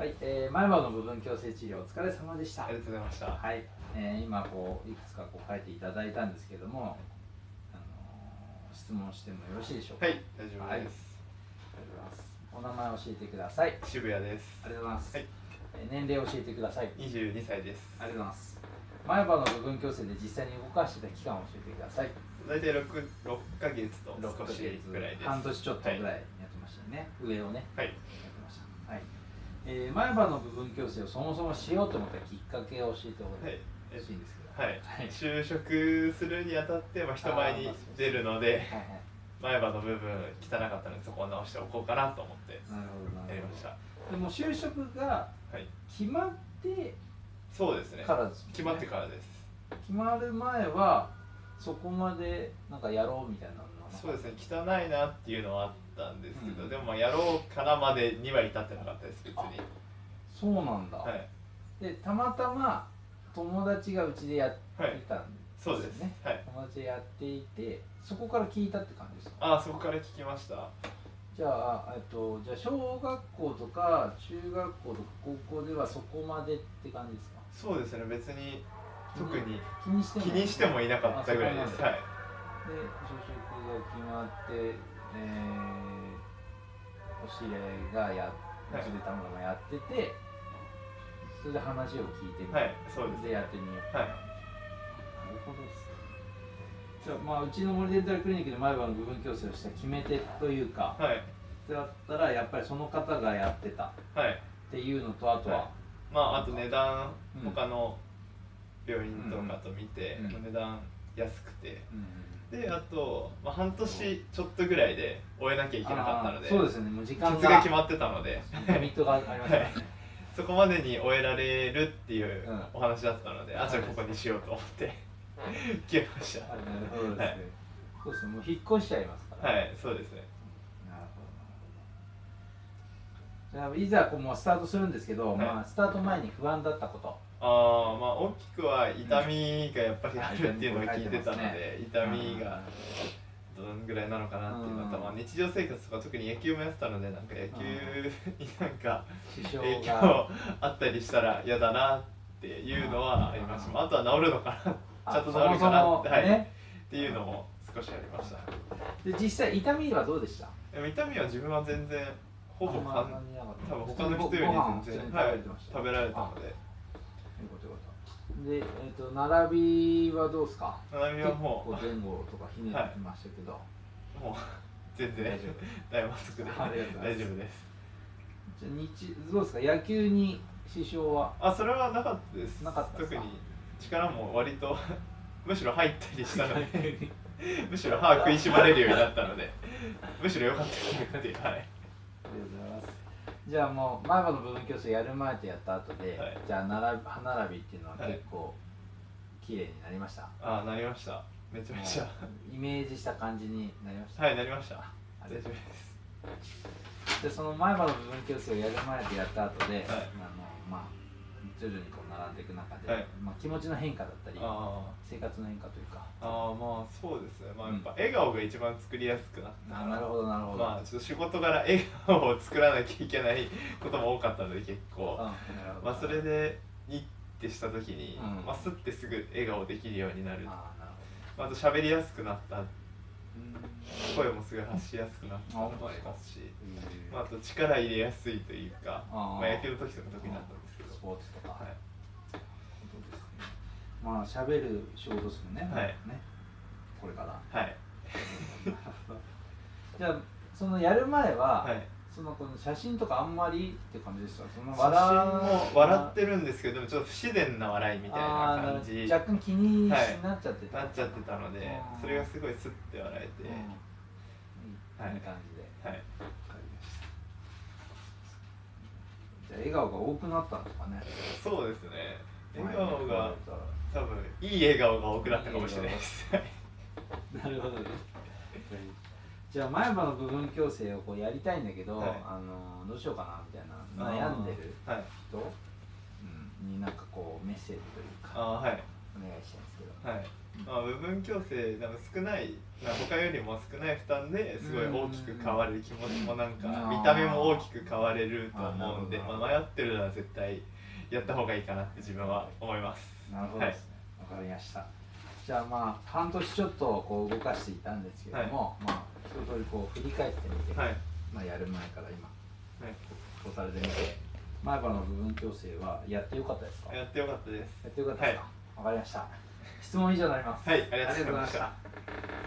はい、えー、前歯の部分矯正治療お疲れ様でした。ありがとうございましたはい、えー、今こういくつかこう書いていただいたんですけども、あのー質問してもよろしいでしょうか？はい大丈夫はいです、ありがとうございます。お名前教えてください。渋谷ですありがとうございます。はいえー年齢教えてください。22歳ですありがとうございます。前歯の部分矯正で実際に動かしてた期間を教えてください。大体 6, 6ヶ月と6ヶ少月しぐらいです半年ちょっとぐらいやってましたよね。上をね。はいやってました。はい。えー、前歯の部分矯正をそもそもしようと思ったきっかけを教えてもらはいってほしいんですけど。はい、はい。就職するにあたって、まあ、人前に出るのではいはい。前歯の部分汚かったのでそこを直しておこうかなと思ってなるほどなるほやりましたど。でも就職がはい決まってそうですねね決まってからです決まる前はそこまでなんかやろうみたいなそうですね汚いなっていうのはあったんですけど、うん。でもまあやろうかなまでには至ってなかったです別に。そうなんだ、はい。でたまたま友達がうちでやってたんですよそうです。ねはい。友達でやっていてそこから聞いたって感じですか？ああそこから聞きました。じゃあえっとじゃあ小学校とか中学校とか高校ではそこまでって感じですか？そうですね別に特に気にして気にしてもいなかったぐらいです。はい。で就職が決まって、えー、お知り合いがやうはいちでたまたまやってて、それで話を聞いてみて、はいそうです。でやってみよう。はい。なるほどですね。じゃあまあうちの森デンタルクリニックで前歯の部分矯正をした決め手というか、はい。だったらやっぱりその方がやってた。っはい。ていうのとあとは、はい。まああと値段うん。他の病院とかと見て、うん。まあ値段安くて。うんであと、まあ、半年ちょっとぐらいで終えなきゃいけなかったのでそうですよね。もう時間術が決まってたので。リミットがありましたね、そこまでに終えられるっていううん。お話だったので、あじゃあここにしようと思って 決めました。あなるほどですね、はい。そうですね。もう引っ越しちゃいますから、はい。そうですねなるほどなるほどじゃあいざこうもうスタートするんですけど、はい。まあスタート前に不安だったこと。ああまあ大きくは痛みがやっぱりあるっていうのを聞いてたので、痛みがどんぐらいなのかなっていうのと、うん。まあ、日常生活とか特に野球もやってたのでなんか野球になんか影が。響あったりしたら嫌だなっていうのはありましあ、あとは治るのかな。ちゃんと治るかなって、はい、ねっていうのも少しありました。で実際痛みはどうでした？痛みは自分は全然ほぼかん多分他の人より全然はい食べられたので。で、えー、と並びはどうですか？悩みはも結構前後とかひねってきましたけど、うもう全然大丈夫。大満足で。大丈夫です。じゃあ日どうですか？野球に支障は？あそれはなかったです。なかったですか？特に力も割と むしろ入ったりしたので むしろ歯食いしばれるようになったのでむしろ良かったなっていうはい。ありがとうございます。じゃあもう前歯の部分矯正やる前とやった後で、はい。じゃあ並び歯並びっていうのははい。結構綺麗になりました、あなりました。めちゃめちゃ。イメージした感じになりました、はいなりました。あ大丈夫です。でその前歯の部分矯正をやる前とやった後で、はい。あのまあ徐々にこう並んでいく中で、はい。まあ、気持ちの変化だったりあ生活の変化というか。ーあーまあそうですね。まあやっぱ笑顔が一番作りやすくなった。あなるほどなるほど、まあちょっと仕事柄笑顔を作らなきゃいけないことも多かったので結構。うんなるほど。まあそれでいってした時に、うん。まあ、スッてすぐ笑顔できるようになる。あなるまあ、あと喋りやすくなった。ほど声もすごい発しやすくなった。のもありますし、うん。まあ、あと力入れやすいというか。あー。まあ、野球の時とか特になったんですけど、スポーツとか、はい、そうですね。まあ喋る仕事ですもんね、はい。ね。これから。はい。じゃあそのやる前は、はい、そのこの写真とかあんまりって感じですか？その写真も笑ってるんですけどちょっと不自然な笑いみたいな感じ。若干気にしなっちゃってた、ちゃってたのでそれがすごいスッて笑えて、うん。いいはいいい感じで。はいじゃあ笑顔が多くなったんですかね。そうですね。笑顔が多分いい笑顔が多くなったかもしれないです。はいなるほど。ね。じゃあ前歯の部分矯正をこうやりたいんだけど、はい。あのどうしようかなみたいな悩んでるはい。人、うん、になんかこうメッセージというか。あーはい。お願いしたいんですけど、はい。まあ、部分矯正でも少ないまあ他よりも少ない負担ですごい大きく変われる気持ちもなんかうん。見た目も大きく変われると思うんで、まあ、迷ってるなら絶対やった方がいいかなって自分は思います。なるほどですね。わ、かりました。じゃあまあ半年ちょっとこう動かしていたんですけども、まあ一通りこう振り返ってみて、はい、はいまあ、やる前から今こうされてみて前歯の部分矯正はやってよかったですか？やってよかったです。やってよかったですか？わ、かりました。質問以上になります。はいありがとうございました。ありがとうございました